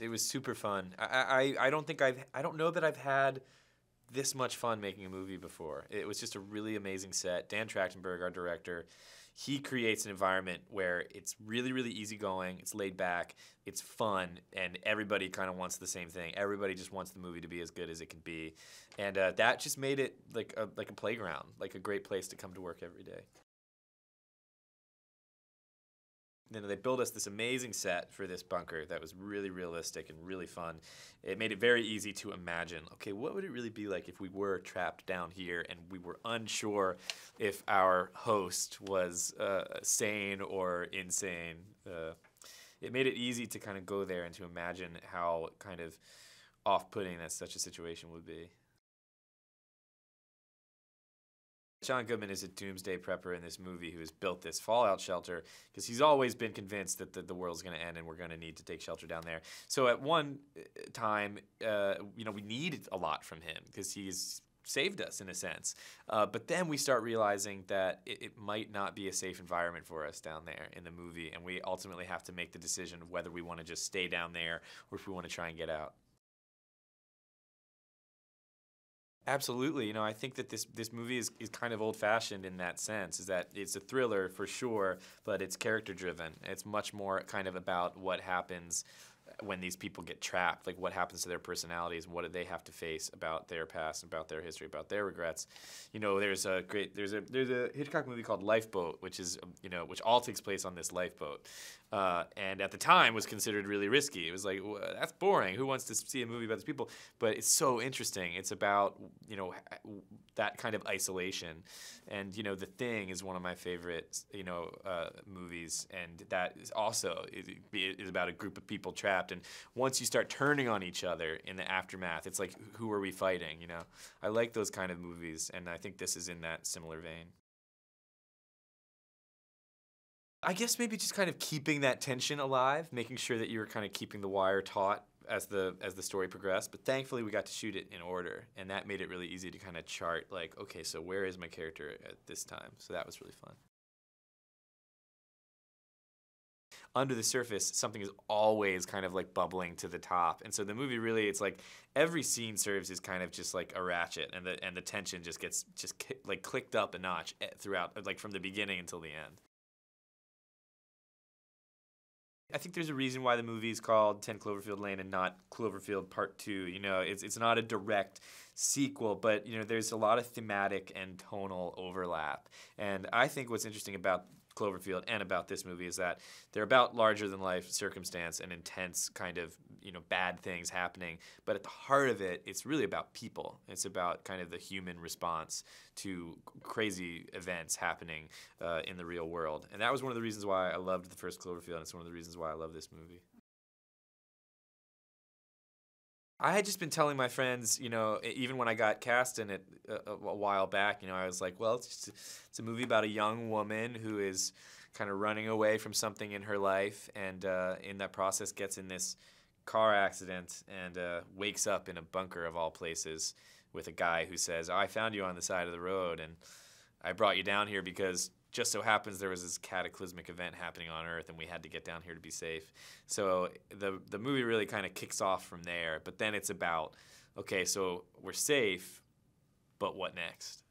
It was super fun. I, I, I don't think I've I don't know that I've had this much fun making a movie before. It was just a really amazing set. Dan Trachtenberg, our director, he creates an environment where it's really really easygoing, it's laid back, it's fun, and everybody kind of wants the same thing. Everybody just wants the movie to be as good as it can be, and uh, that just made it like a like a playground, like a great place to come to work every day you know, they built us this amazing set for this bunker that was really realistic and really fun. It made it very easy to imagine, okay, what would it really be like if we were trapped down here and we were unsure if our host was uh, sane or insane? Uh, it made it easy to kind of go there and to imagine how kind of off-putting that such a situation would be. John Goodman is a doomsday prepper in this movie who has built this fallout shelter because he's always been convinced that the, the world's going to end and we're going to need to take shelter down there. So at one uh, time, uh, you know, we need a lot from him because he's saved us in a sense. Uh, but then we start realizing that it, it, might not be a safe environment for us down there in the movie, and we ultimately have to make the decision of whether we want to just stay down there or if we want to try and get out. Absolutely. You know, I think that this this movie is, is kind of old fashioned in that sense, is that it's a thriller for sure, but it's character driven. It's much more kind of about what happens when these people get trapped, like what happens to their personalities what do they have to face about their past, about their history, about their regrets. You know, there's a great there's a there's a Hitchcock movie called Lifeboat, which is you know which all takes place on this lifeboat, uh, and at the time was considered really risky. It was like that's boring. Who wants to see a movie about these people? But it's so interesting. It's about you know that kind of isolation, and you know the Thing is one of my favorite you know uh, movies, and that is also is about a group of people trapped and once you start turning on each other in the aftermath, it's like, who are we fighting? You know, I like those kind of movies, and I think this is in that similar vein. I guess maybe just kind of keeping that tension alive, making sure that you were kind of keeping the wire taut as the as the story progressed. But thankfully, we got to shoot it in order, and that made it really easy to kind of chart like, okay, so where is my character at this time? So that was really fun. Under the surface, something is always kind of like bubbling to the top. And so the movie really, it's like every scene serves as kind of just like a ratchet, and the and the tension just gets just like clicked up a notch eh, throughout, like from the beginning until the end. I think there's a reason why the movie is called 10 Cloverfield Lane and not Cloverfield Part 2. You know, it's it's not a direct sequel, but you know, there's a lot of thematic and tonal overlap. And I think what's interesting about Cloverfield and about this movie is that they're about larger than life circumstance and intense kind of you know bad things happening. But at the heart of it it's really about people. It's about kind of the human response to crazy events happening uh, in the real world. And that was one of the reasons why i loved the first cloverfield. And it's one of the reasons why i love this movie I had just been telling my friends, you know, even when I got cast in it a, a while back, you know, I was like, well, it's just, it's a movie about a young woman who is kind of running away from something in her life, and uh, in that process gets in this car accident and uh, wakes up in a bunker of all places with a guy who says, oh, "I found you on the side of the road, and I brought you down here because just so happens there was this cataclysmic event happening on Earth, and we had to get down here to be safe. So the the movie really kind of kicks off from there. But then it's about okay, so we're safe, but what next?